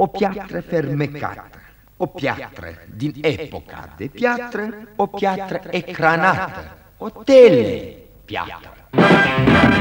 o piatre fermecate, o piatre din epoca de piatră, o piatră ecranată, o tele piatră.